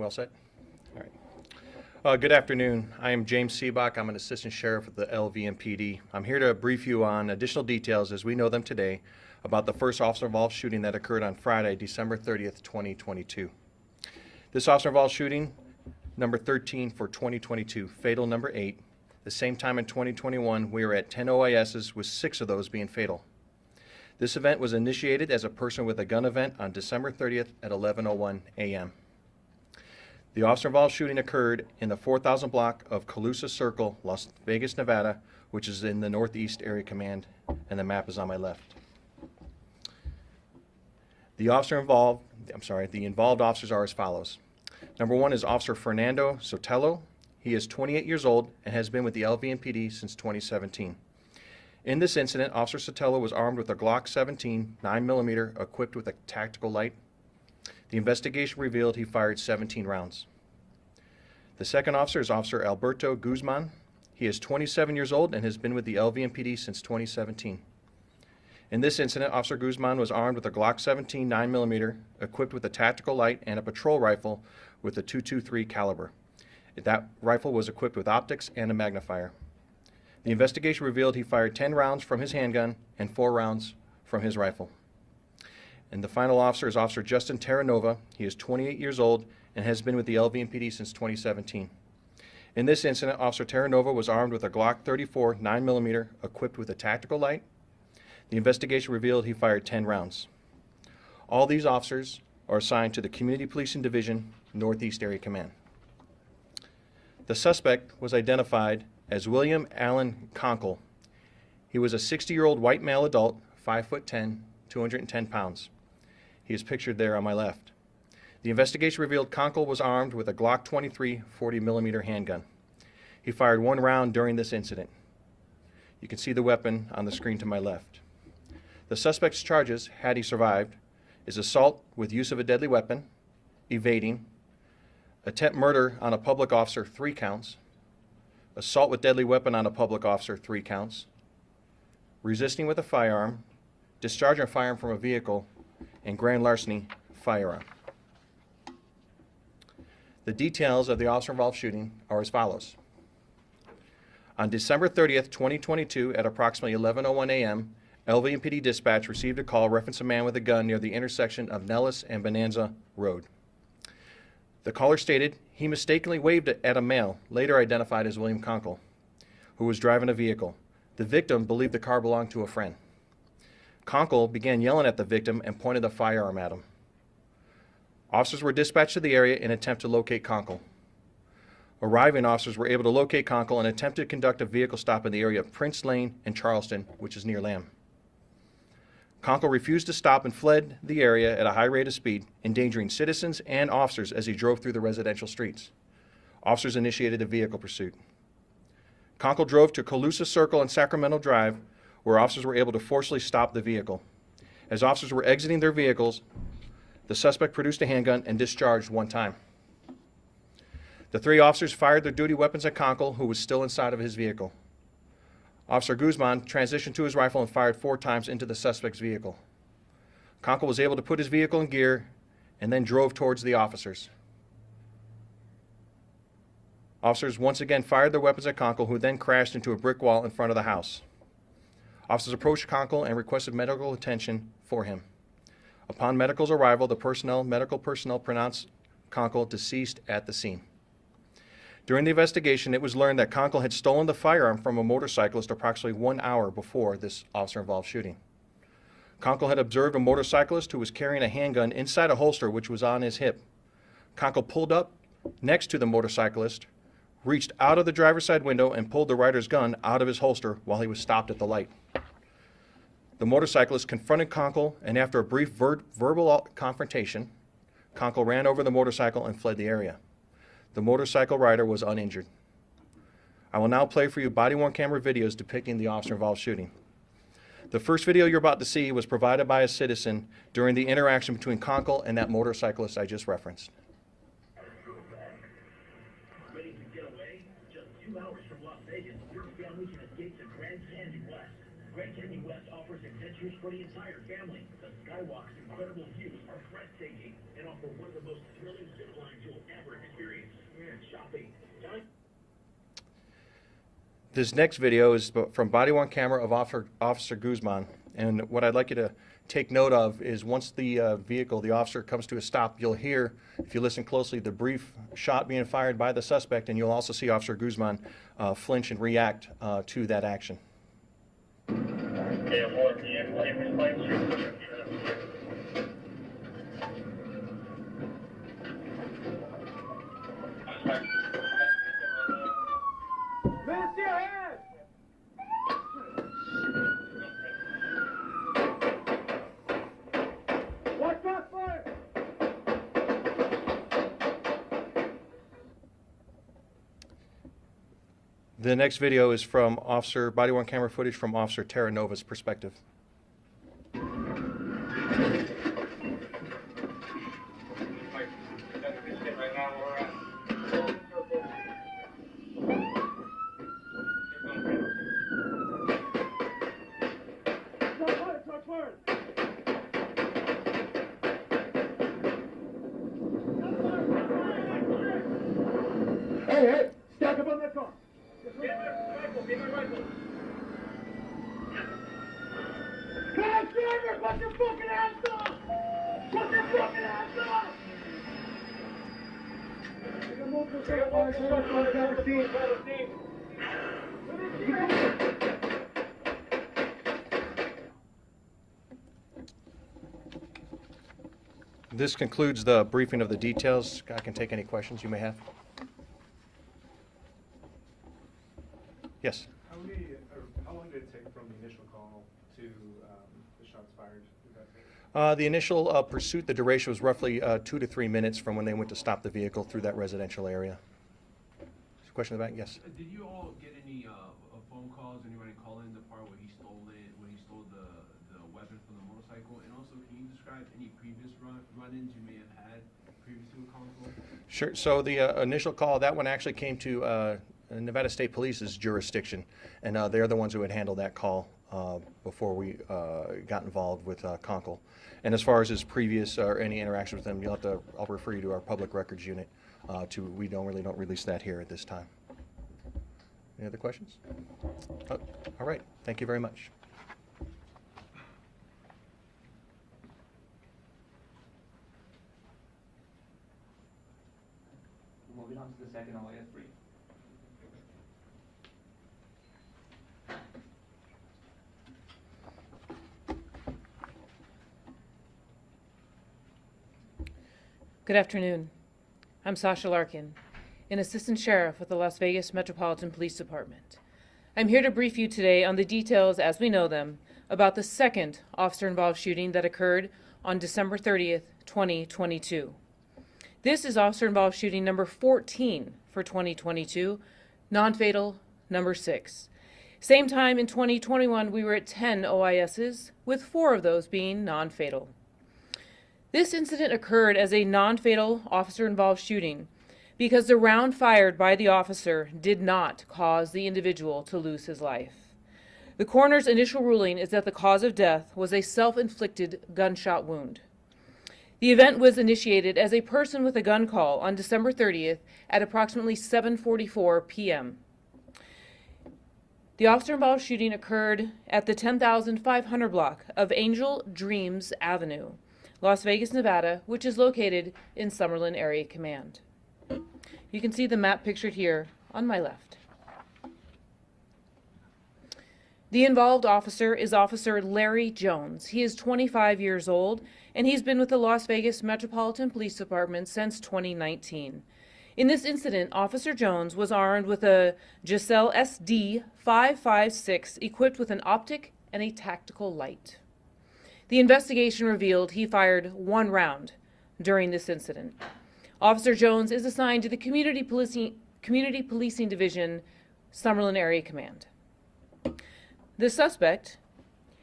well set? All right. Uh, Good afternoon. I am James Seebock. I'm an Assistant Sheriff at the LVMPD. I'm here to brief you on additional details as we know them today about the first officer-involved shooting that occurred on Friday, December 30th, 2022. This officer-involved shooting, number 13 for 2022, fatal number 8. The same time in 2021, we were at 10 OISs, with six of those being fatal. This event was initiated as a person with a gun event on December 30th at 11:01 a.m. The officer-involved shooting occurred in the 4000 block of Calusa Circle, Las Vegas, Nevada, which is in the Northeast Area Command, and the map is on my left. The officer involved, I'm sorry, the involved officers are as follows. Number one is Officer Fernando Sotelo. He is 28 years old and has been with the LVMPD since 2017. In this incident, Officer Sotelo was armed with a Glock 17 9mm equipped with a tactical light. The investigation revealed he fired 17 rounds. The second officer is Officer Alberto Guzman. He is 27 years old and has been with the LVMPD since 2017. In this incident, Officer Guzman was armed with a Glock 17 9mm equipped with a tactical light and a patrol rifle with a .223 caliber. That rifle was equipped with optics and a magnifier. The investigation revealed he fired 10 rounds from his handgun and 4 rounds from his rifle. And the final officer is Officer Justin Terranova. He is 28 years old and has been with the LVMPD since 2017. In this incident, Officer Terranova was armed with a Glock 34 9mm equipped with a tactical light. The investigation revealed he fired 10 rounds. All these officers are assigned to the Community Policing Division, Northeast Area Command. The suspect was identified as William Allen Conkle. He was a 60-year-old white male adult, 5 foot 10, 210 pounds. He is pictured there on my left. The investigation revealed Conkle was armed with a Glock 23 40 millimeter handgun. He fired one round during this incident. You can see the weapon on the screen to my left. The suspect's charges, had he survived, is assault with use of a deadly weapon, evading, attempt murder on a public officer, three counts, assault with deadly weapon on a public officer, three counts, resisting with a firearm, discharging a firearm from a vehicle, and grand larceny, firearm. The details of the officer-involved shooting are as follows. On December 30th, 2022, at approximately 11:01 a.m., LVMPD dispatch received a call referencing a man with a gun near the intersection of Nellis and Bonanza Road. The caller stated he mistakenly waved at a male, later identified as William Conkle, who was driving a vehicle. The victim believed the car belonged to a friend. Conkle began yelling at the victim and pointed a firearm at him. Officers were dispatched to the area in attempt to locate Conkle. Arriving officers were able to locate Conkle and attempted to conduct a vehicle stop in the area of Prince Lane and Charleston, which is near Lamb. Conkle refused to stop and fled the area at a high rate of speed, endangering citizens and officers as he drove through the residential streets. Officers initiated a vehicle pursuit. Conkle drove to Calusa Circle and Sacramento Drive, where officers were able to forcibly stop the vehicle. As officers were exiting their vehicles, the suspect produced a handgun and discharged one time. The three officers fired their duty weapons at Conkle, who was still inside of his vehicle. Officer Guzman transitioned to his rifle and fired four times into the suspect's vehicle. Conkle was able to put his vehicle in gear and then drove towards the officers. Officers once again fired their weapons at Conkle, who then crashed into a brick wall in front of the house. Officers approached Conkle and requested medical attention for him. Upon medical's arrival, the personnel, medical personnel pronounced Conkle deceased at the scene. During the investigation, it was learned that Conkle had stolen the firearm from a motorcyclist approximately one hour before this officer-involved shooting. Conkle had observed a motorcyclist who was carrying a handgun inside a holster which was on his hip. Conkle pulled up next to the motorcyclist, reached out of the driver's side window, and pulled the rider's gun out of his holster while he was stopped at the light. The motorcyclist confronted Conkle, and after a brief ver- verbal confrontation, Conkle ran over the motorcycle and fled the area. The motorcycle rider was uninjured. I will now play for you body worn camera videos depicting the officer involved shooting. The first video you're about to see was provided by a citizen during the interaction between Conkle and that motorcyclist I just referenced. For the entire family. The Skywalk's incredible views are breathtaking and offer one of the most thrilling zip lines you'll ever experience. Shopping. This next video is from body worn camera of Officer, Officer Guzman. And what I'd like you to take note of is once the uh, vehicle, the officer comes to a stop, you'll hear, if you listen closely, the brief shot being fired by the suspect, and you'll also see Officer Guzman uh, flinch and react uh, to that action. Yeah, more vehicle in response Let's see your hands! The next video is from Officer, body worn camera footage from Officer Terranova's perspective. This concludes the briefing of the details. I can take any questions you may have. Yes. How many, or how long did it take from the initial call to um, the shots fired? Did that take? Uh, The initial uh, pursuit, the duration was roughly uh, two to three minutes from when they went to stop the vehicle through that residential area. Question in the back? Yes. Uh, Did you all get any uh, uh, phone calls, anybody call in the part where he stole it, when he stole the, the weapon from the motorcycle? And also, can you describe any previous run, run-ins you may have had previously with Concord? Sure. So the uh, initial call, that one actually came to uh, Nevada State Police's jurisdiction, and uh, they're the ones who had handled that call before we uh, got involved with uh, Conkle. And as far as his previous or any interaction with him, you'll have to. I'll refer you to our public records unit. Uh, to we don't really don't release that here at this time. Any other questions? Oh, all right. Thank you very much. Moving on to the second OIS brief. Good afternoon. I'm Sasha Larkin, an assistant sheriff with the Las Vegas Metropolitan Police Department. I'm here to brief you today on the details as we know them about the second officer involved shooting that occurred on December 30th, 2022. This is officer involved shooting number 14 for 2022, non fatal number 6. Same time in 2021, we were at 10 OISs, with four of those being non fatal. This incident occurred as a non fatal officer involved shooting because the round fired by the officer did not cause the individual to lose his life. The coroner's initial ruling is that the cause of death was a self inflicted gunshot wound. The event was initiated as a person with a gun call on December 30th at approximately 7:44 p.m. The officer involved shooting occurred at the 10,500 block of Angel Dreams Avenue, Las Vegas, Nevada, which is located in Summerlin Area Command. You can see the map pictured here on my left. The involved officer is Officer Larry Jones. He is 25 years old and he's been with the Las Vegas Metropolitan Police Department since 2019. In this incident, Officer Jones was armed with a Giselle SD 556 equipped with an optic and a tactical light. The investigation revealed he fired one round during this incident. Officer Jones is assigned to the Community Policing, Community Policing Division, Summerlin Area Command. The suspect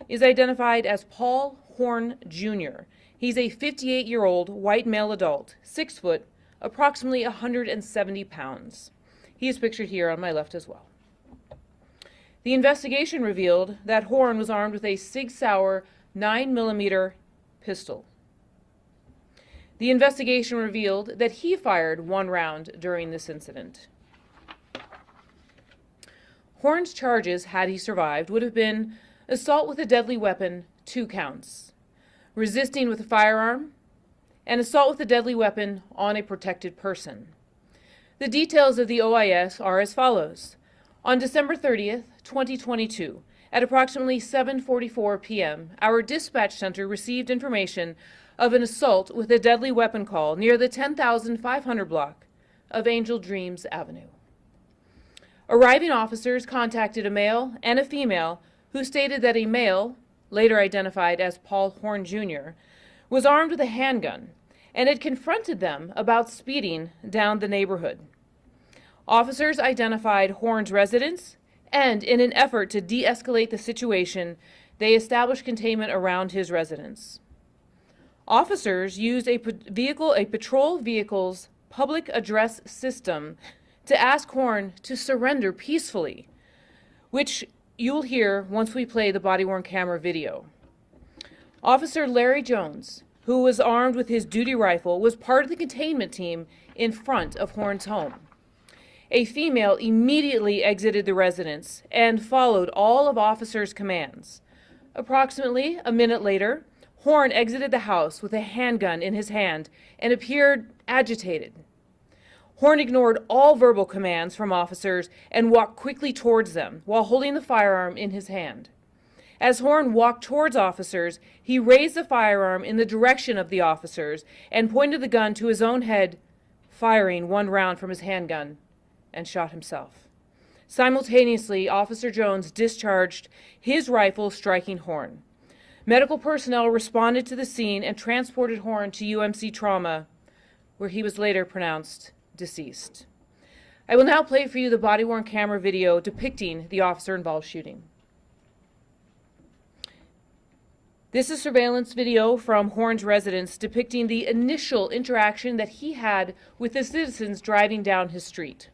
is identified as Paul Horn Jr. He's a 58 year old white male adult, 6 foot, approximately 170 pounds. He is pictured here on my left as well. The investigation revealed that Horn was armed with a Sig Sauer 9mm pistol. The investigation revealed that he fired one round during this incident. Horn's charges, had he survived, would have been assault with a deadly weapon, two counts, resisting with a firearm, and assault with a deadly weapon on a protected person. The details of the OIS are as follows. On December 30th, 2022, at approximately 7:44 p.m., our dispatch center received information of an assault with a deadly weapon call near the 10500 block of Angel Dreams Avenue. Arriving officers contacted a male and a female who stated that a male, later identified as Paul Horn Jr., was armed with a handgun and had confronted them about speeding down the neighborhood. Officers identified Horn's residence, and in an effort to de escalate the situation, they established containment around his residence. Officers used a vehicle, a patrol vehicle's public address system to ask Horn to surrender peacefully, which you'll hear once we play the body worn camera video. Officer Larry Jones, who was armed with his duty rifle, was part of the containment team in front of Horn's home. A female immediately exited the residence and followed all of officers' commands. Approximately a minute later, Horn exited the house with a handgun in his hand and appeared agitated. Horn ignored all verbal commands from officers and walked quickly towards them while holding the firearm in his hand. As Horn walked towards officers, he raised the firearm in the direction of the officers and pointed the gun to his own head, firing one round from his handgun, and shot himself. Simultaneously, Officer Jones discharged his rifle, striking Horn. Medical personnel responded to the scene and transported Horn to UMC Trauma, where he was later pronounced deceased. I will now play for you the body worn camera video depicting the officer involved shooting. This is surveillance video from Horn's residence depicting the initial interaction that he had with the citizens driving down his street.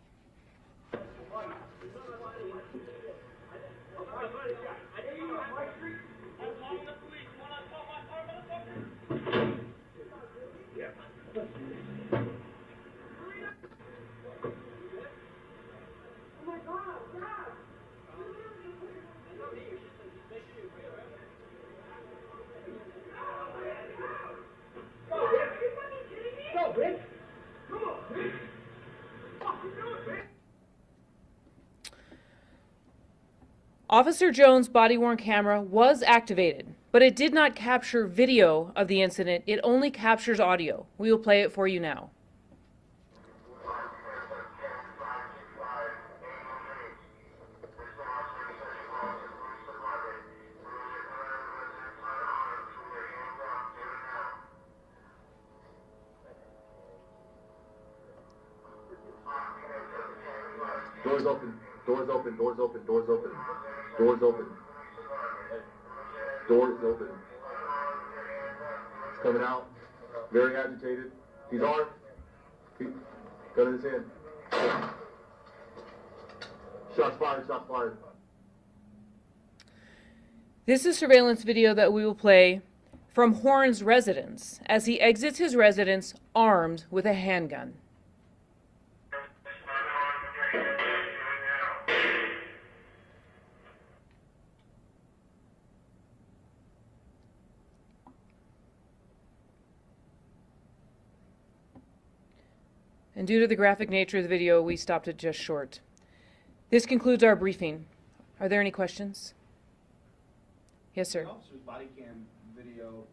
Officer Jones' body worn camera was activated, but it did not capture video of the incident. It only captures audio. We will play it for you now. Doors open, doors open, doors open, doors open, doors open. Doors open. He's coming out, very agitated. He's armed. He, gun in his hand. Shots fired, shots fired. This is surveillance video that we will play from Horn's residence as he exits his residence armed with a handgun. And due to the graphic nature of the video, we stopped it just short. This concludes our briefing. Are there any questions? Yes, sir. The officer's body cam video,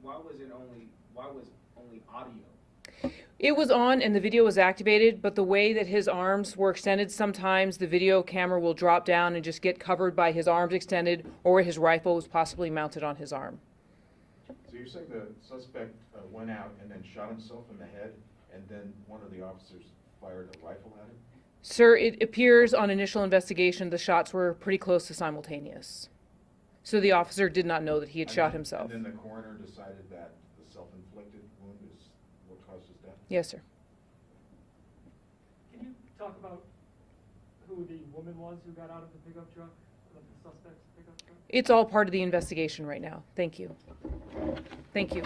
why was it only, why was only audio? It was on and the video was activated, but the way that his arms were extended, sometimes the video camera will drop down and just get covered by his arms extended or his rifle was possibly mounted on his arm. So you're saying the suspect uh, went out and then shot himself in the head, and then one of the officers fired a rifle at him? Sir, it appears on initial investigation the shots were pretty close to simultaneous. So the officer did not know that he had And shot then- himself. And then the coroner decided that the self-inflicted wound is what caused his death? Yes, sir. Can you talk about who the woman was who got out of the pickup truck? Of the suspect's pickup truck? It's all part of the investigation right now. Thank you. Thank you.